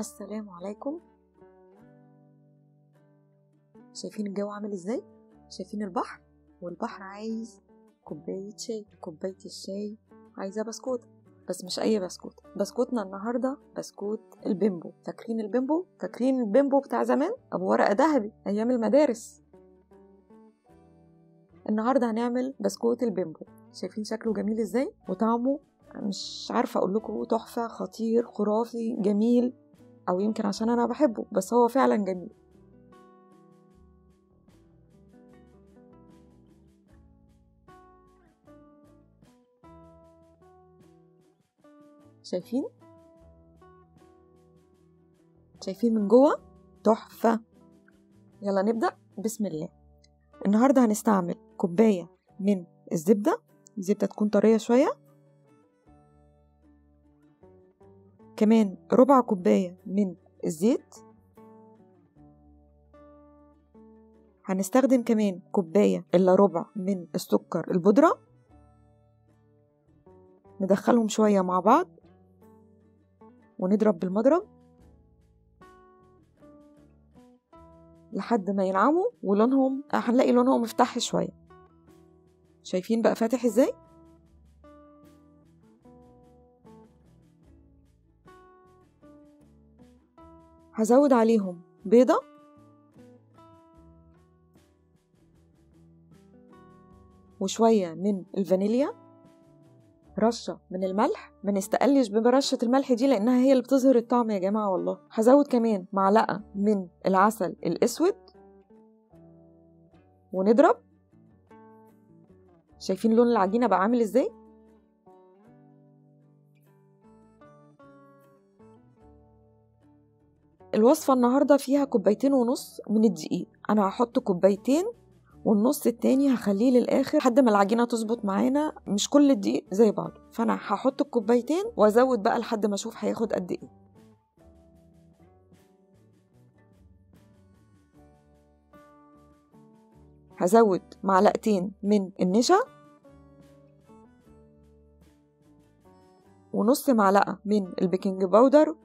السلام عليكم. شايفين الجو عامل إزاي؟ شايفين البحر؟ والبحر عايز كوباية شاي كوباية الشاي عايزة بسكوت بس مش أي بسكوت. بسكوتنا النهاردة بسكوت البيمبو. فاكرين البيمبو؟ فاكرين البيمبو بتاع زمان؟ أبو ورقة ذهبي أيام المدارس. النهاردة هنعمل بسكوت البيمبو. شايفين شكله جميل إزاي؟ وطعمه مش عارفة أقول لكم تحفة خطير خرافي جميل. أو يمكن عشان أنا بحبه بس هو فعلا جميل. شايفين؟ شايفين من جوه؟ تحفة. يلا نبدأ. بسم الله. النهاردة هنستعمل كوباية من الزبدة. الزبدة تكون طرية شوية. كمان ربع كوباية من الزيت. هنستخدم كمان كوباية إلا ربع من السكر البودرة. ندخلهم شوية مع بعض ونضرب بالمضرب لحد ما ينعموا ولونهم هنلاقي لونهم مفتح شوية. شايفين بقى فاتح إزاي؟ هزود عليهم. بيضة؟ وشوية من الفانيليا. رشة من الملح. ما نستقلش برشة الملح دي لأنها هي اللي بتظهر الطعم يا جماعة والله. هزود كمان معلقة من العسل الأسود. ونضرب. شايفين لون العجينة بقى عامل إزاي؟ الوصفة النهاردة فيها كوبايتين ونص من الدقيق. أنا هحط كوبايتين والنص التاني هخليه للآخر لحد ما العجينة تظبط معانا. مش كل الدقيق زي بعضه. فأنا هحط الكوبايتين وأزود بقى لحد ما أشوف هياخد قد إيه. هزود معلقتين من النشا ونص معلقة من ال baking powder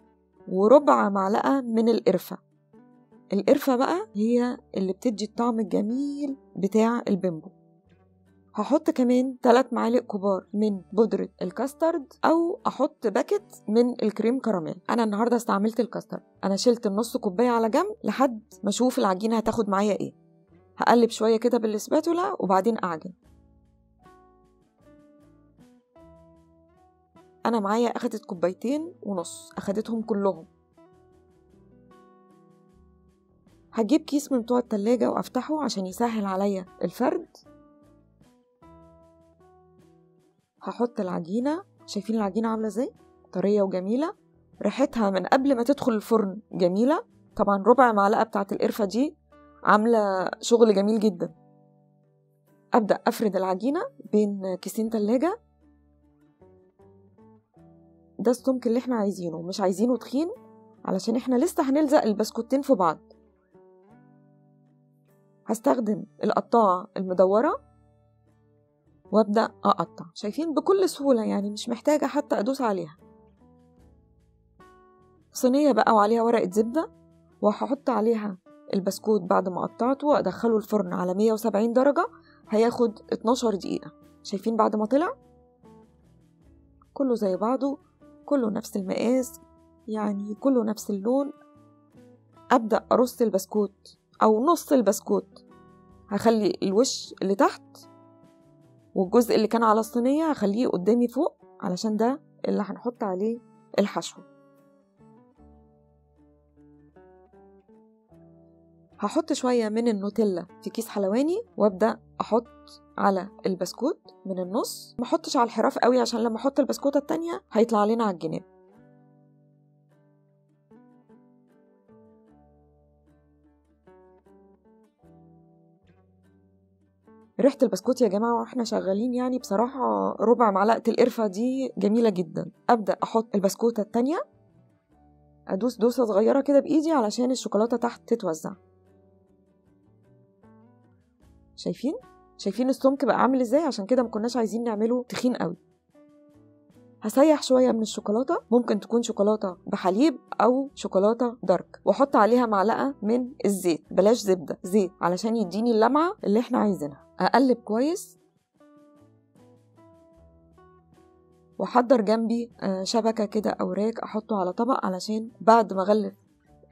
وربع معلقة من القرفة. القرفة بقى هي اللي بتدي الطعم الجميل بتاع البيمبو. هحط كمان 3 معالق كبار من بودرة الكاسترد أو أحط باكت من الكريم كراميل. أنا النهاردة استعملت الكاسترد. أنا شلت النص كوباية على جنب لحد ما أشوف العجينة هتاخد معايا إيه. هقلب شوية كده بالسباتولا وبعدين أعجن. أنا معايا أخدت كوبايتين ونص أخدتهم كلهم. هجيب كيس من بتوع التلاجة وأفتحه عشان يسهل عليا الفرد. هحط العجينة. شايفين العجينة عاملة إزاي؟ طرية وجميلة. ريحتها من قبل ما تدخل الفرن جميلة. طبعا ربع معلقة بتاعت القرفة دي عاملة شغل جميل جدا. أبدأ أفرد العجينة بين كيسين تلاجة. ده السمك اللي إحنا عايزينه مش عايزينه تخين؟ علشان إحنا لسه هنلزق البسكوتين في بعض. هستخدم القطاعة المدورة وأبدأ أقطع. شايفين؟ بكل سهولة يعني مش محتاجة حتى أدوس عليها. صينية بقى وعليها ورقة زبدة وهحط عليها البسكوت بعد ما قطعته وأدخله الفرن على 170 درجة هياخد 12 دقيقة. شايفين بعد ما طلع؟ كله زي بعضه. كله نفس المقاس يعني كله نفس اللون. أبدأ أرص البسكوت أو نص البسكوت. هخلي الوش اللي تحت والجزء اللي كان على الصينية هخليه قدامي فوق علشان ده اللي هنحط عليه الحشو. هحط شوية من النوتيلا في كيس حلواني وأبدأ أحط على البسكوت من النص. ما احطش على الحراف قوي عشان لما أحط البسكوتة التانية هيطلع لنا على الجناب. ريحة البسكوت يا جماعة وإحنا شغالين يعني بصراحة ربع معلقة القرفة دي جميلة جدا. أبدأ أحط البسكوتة التانية. أدوس دوسة صغيرة كده بإيدي علشان الشوكولاتة تحت تتوزع. شايفين؟ شايفين السمك بقى عامل إزاي؟ عشان كده مكناش عايزين نعمله تخين قوي. هسيح شوية من الشوكولاتة. ممكن تكون شوكولاتة بحليب أو شوكولاتة دارك. وأحط عليها معلقة من الزيت. بلاش زبدة زيت علشان يديني اللمعة اللي إحنا عايزينها. أقلب كويس. وأحضر جنبي آه، شبكة كده أو راك أحطه على طبق علشان بعد ما أغلف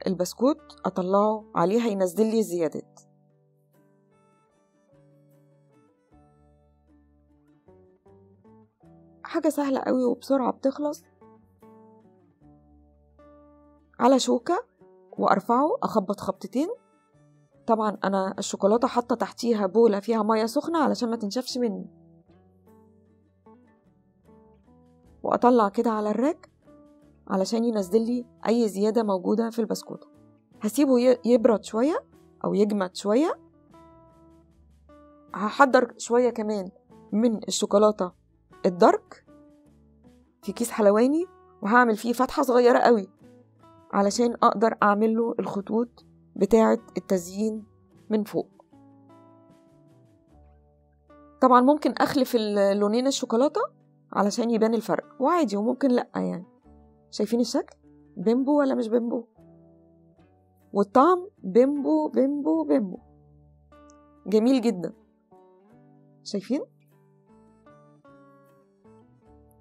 البسكوت أطلعه عليه هينزل لي زيادات حاجة سهلة قوي وبسرعة بتخلص. على شوكة وأرفعه أخبط خبطتين. طبعا أنا الشوكولاتة حاطة تحتيها بولة فيها مية سخنة علشان ما تنشفش مني. وأطلع كده على الراك علشان ينزل لي أي زيادة موجودة في البسكوتة. هسيبه يبرد شوية أو يجمد شوية. هحضر شوية كمان من الشوكولاتة الدارك. في كيس حلواني وهعمل فيه فتحة صغيرة قوي علشان أقدر أعمل له الخطوط بتاعة التزيين من فوق. طبعا ممكن أخلف اللونين الشوكولاتة علشان يبان الفرق وعادي وممكن لأ يعني. شايفين الشكل؟ بيمبو ولا مش بيمبو؟ والطعم بيمبو بيمبو بيمبو. جميل جدا. شايفين؟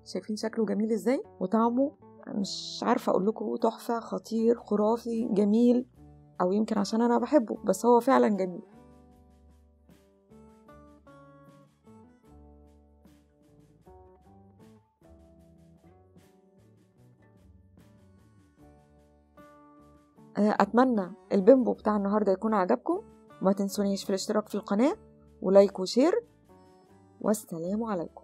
شايفين شكله جميل إزاي وطعمه مش عارفة أقول لكم تحفة خطير خرافي جميل أو يمكن عشان أنا بحبه بس هو فعلا جميل. اتمنى البيمبو بتاع النهارده يكون عجبكم. وما تنسونيش في الاشتراك في القناة و like و share والسلام عليكم.